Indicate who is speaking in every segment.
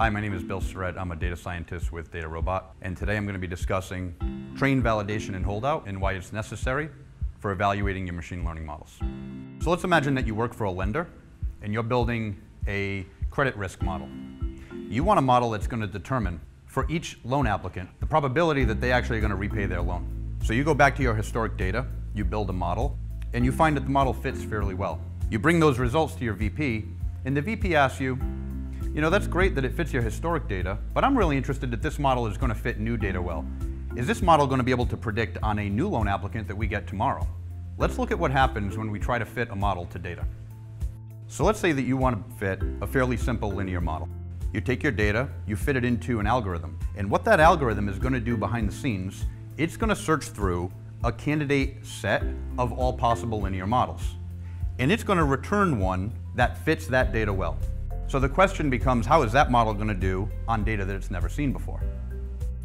Speaker 1: Hi, my name is Bill Surrette. I'm a data scientist with DataRobot, and today I'm going to be discussing train validation and holdout and why it's necessary for evaluating your machine learning models. So let's imagine that you work for a lender and you're building a credit risk model. You want a model that's going to determine for each loan applicant the probability that they actually are going to repay their loan. So you go back to your historic data, you build a model, and you find that the model fits fairly well. You bring those results to your VP, and the VP asks you, you know, that's great that it fits your historic data, but I'm really interested that this model is going to fit new data well. Is this model going to be able to predict on a new loan applicant that we get tomorrow? Let's look at what happens when we try to fit a model to data. So let's say that you want to fit a fairly simple linear model. You take your data, you fit it into an algorithm, and what that algorithm is going to do behind the scenes, it's going to search through a candidate set of all possible linear models. And it's going to return one that fits that data well. So the question becomes, how is that model going to do on data that it's never seen before?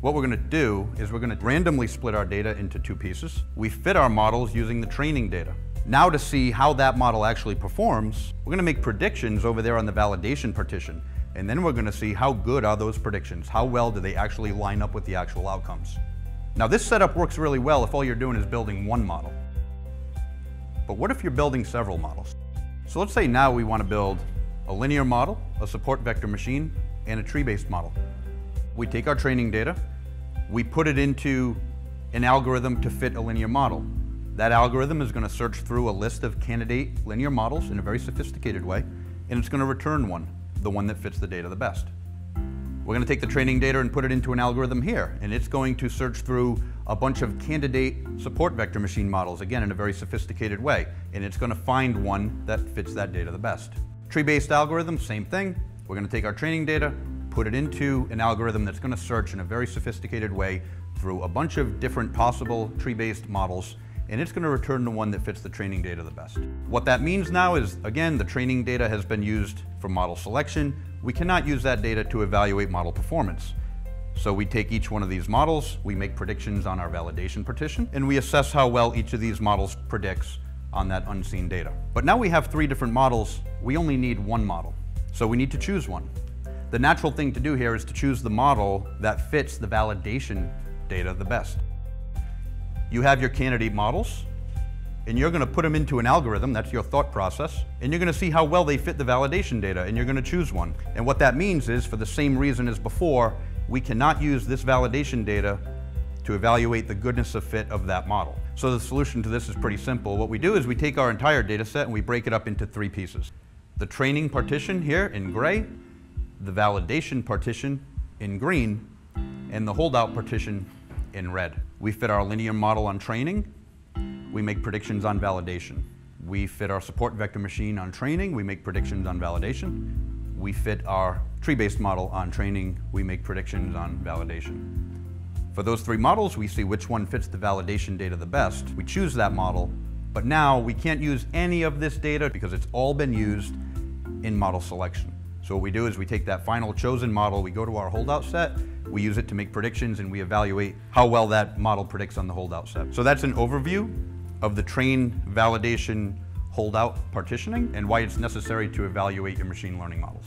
Speaker 1: What we're going to do is we're going to randomly split our data into two pieces. We fit our models using the training data. Now to see how that model actually performs, we're going to make predictions over there on the validation partition. And then we're going to see how good are those predictions? How well do they actually line up with the actual outcomes? Now this setup works really well if all you're doing is building one model. But what if you're building several models? So let's say now we want to build a linear model, a support vector machine, and a tree-based model. We take our training data, we put it into an algorithm to fit a linear model. That algorithm is going to search through a list of candidate linear models in a very sophisticated way, and it's going to return one, the one that fits the data the best. We're going to take the training data and put it into an algorithm here, and it's going to search through a bunch of candidate support vector machine models, again in a very sophisticated way, and it's going to find one that fits that data the best. Tree-based algorithm, same thing. We're going to take our training data, put it into an algorithm that's going to search in a very sophisticated way through a bunch of different possible tree-based models, and it's going to return the one that fits the training data the best. What that means now is, again, the training data has been used for model selection. We cannot use that data to evaluate model performance. So we take each one of these models, we make predictions on our validation partition, and we assess how well each of these models predicts on that unseen data. But now we have three different models, we only need one model. So we need to choose one. The natural thing to do here is to choose the model that fits the validation data the best. You have your candidate models, and you're going to put them into an algorithm, that's your thought process, and you're going to see how well they fit the validation data, and you're going to choose one. And what that means is, for the same reason as before, we cannot use this validation data to evaluate the goodness of fit of that model. So the solution to this is pretty simple. What we do is we take our entire data set and we break it up into three pieces. The training partition here in gray, the validation partition in green, and the holdout partition in red. We fit our linear model on training, we make predictions on validation. We fit our support vector machine on training, we make predictions on validation. We fit our tree-based model on training, we make predictions on validation. For those three models, we see which one fits the validation data the best. We choose that model, but now we can't use any of this data because it's all been used in model selection. So what we do is we take that final chosen model, we go to our holdout set, we use it to make predictions and we evaluate how well that model predicts on the holdout set. So that's an overview of the train validation holdout partitioning and why it's necessary to evaluate your machine learning models.